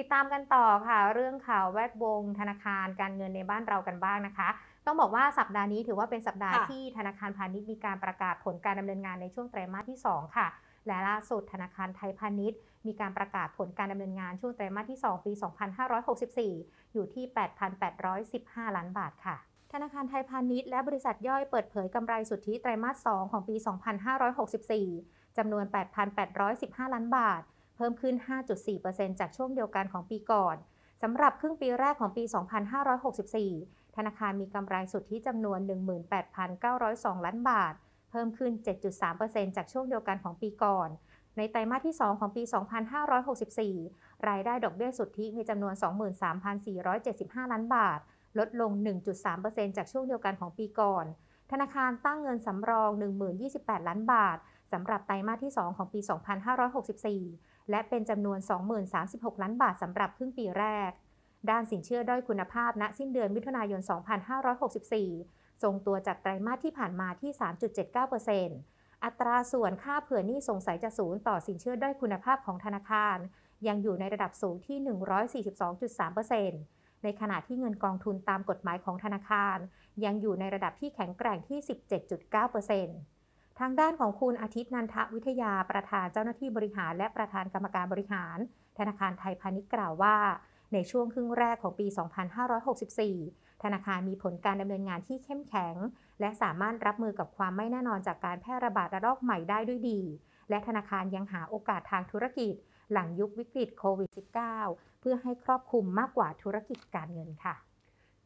ติดตามกันต่อค่ะ เรื่องข่าวแวดวงธนาคารการเงินในบ้านเรากันบ้างนะคะ ต้องบอกว่าสัปดาห์นี้ถือว่าเป็นสัปดาห์ค่ะที่ธนาคารพาณิชย์มีการประกาศผลการดำเนินงานในช่วงไตรมาสที่ 2 ค่ะ และล่าสุดธนาคารไทยพาณิชย์ มีการประกาศผลการดำเนินงานช่วงไตรมาสที่ 2 ปี 2564 อยู่ที่ 8,815 ล้านบาทค่ะธนาคารไทยพาณิชย์และบริษัทย่อยเปิดเผยกำไรสุทธิไตรมาส 2 ของปี 2564 จำนวน 8,815 ล้านบาทเพิ่มขึ้น 5.4%จากช่วงเดียวกันของปีก่อนสำหรับครึ่งปีแรกของปี 2564 ธนาคารมีกำไรสุทธิจำนวน 18,902 ล้านบาท เพิ่มขึ้น 7.3%จากช่วงเดียวกันของปีก่อน ในไตรมาสที่ 2 ของปี 2564 รายได้ดอกเบี้ยสุทธิมีจำนวน 23,475 ล้านบาท ลดลง 1.3%จากช่วงเดียวกันของปีก่อน ธนาคารตั้งเงินสำรอง 1028 ล้านบาท สำหรับไตรมาสที่ 2 ของปี 2564 และเป็นจำนวน2036 ล้านบาทสำหรับครึ่งปีแรก ด้านสินเชื่อด้อยคุณภาพณสิ้นเดือนมิถุนายน 2564 ทรงตัวจากไตรมาสที่ผ่านมาที่ 3.79%อัตราส่วนค่าเผื่อหนี้สงสัยจะศูนย์ต่อสินเชื่อด้อยคุณภาพของธนาคาร ยังอยู่ในระดับสูงที่ 142.3%ในขณะที่เงินกองทุนตามกฎหมายของธนาคาร ยังอยู่ในระดับที่แข็งแกร่งที่ 17.9% ทางด้านของคุณอาทิตย์นันทวิทยาประธานเจ้าหน้าที่บริหาร และประธานกรรมการบริหาร ธนาคารไทยพาณิชย์กล่าวว่า ในช่วงครึ่งแรกของปี 2564 ธนาคารมีผลการดำเนินงานที่เข้มแข็ง และสามารถรับมือกับความไม่แน่นอนจากการแพร่ระบาดระลอกใหม่ได้ด้วยดี และธนาคารยังหาโอกาสทางธุรกิจ หลังยุควิกฤตโควิด -19 เพื่อให้ครอบคลุมมากกว่าธุรกิจการเงินค่ะ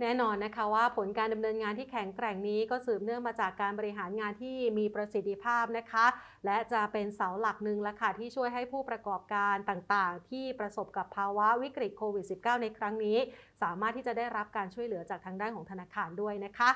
แน่นอนนะคะว่าผลการดำเนินงานที่แข็งแกร่งนี้ก็สืบเนื่องมาจากการบริหารงานที่มีประสิทธิภาพนะคะ และจะเป็นเสาหลักหนึ่งละค่ะที่ช่วยให้ผู้ประกอบการต่างๆ ที่ประสบกับภาวะวิกฤตโควิด -19 ในครั้งนี้ สามารถที่จะได้รับการช่วยเหลือจากทางด้านของธนาคารด้วยนะคะ